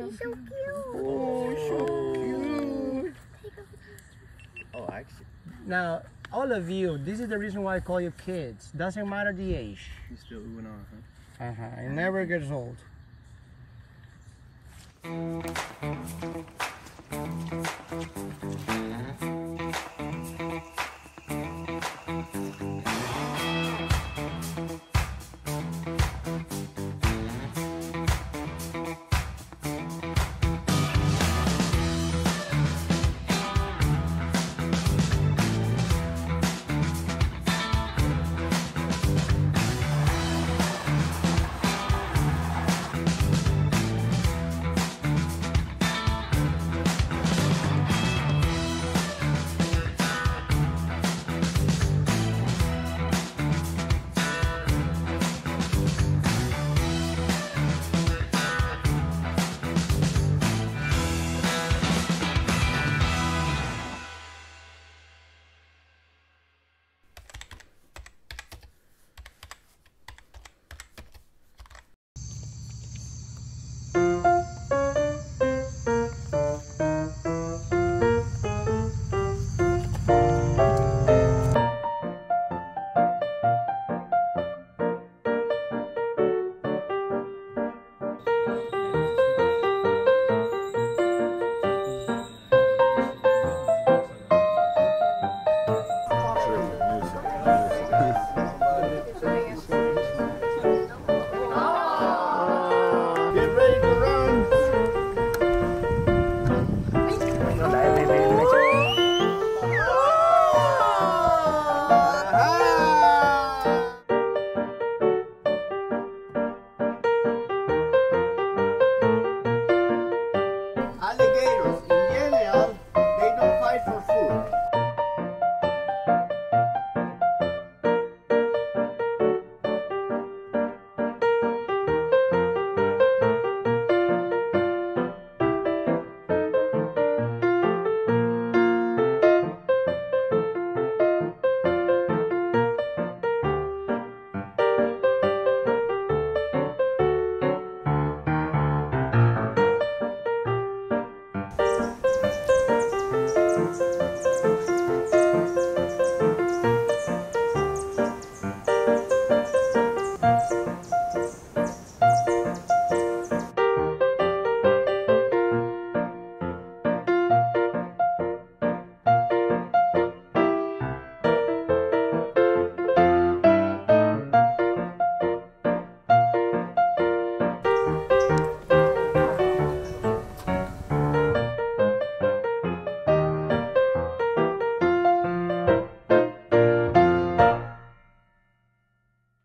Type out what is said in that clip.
So cute. Oh, so cute. Oh, actually. Now, all of you, this is the reason why I call you kids. Doesn't matter the age. You still oohing on, huh? Uh-huh, uh huh. It never gets old.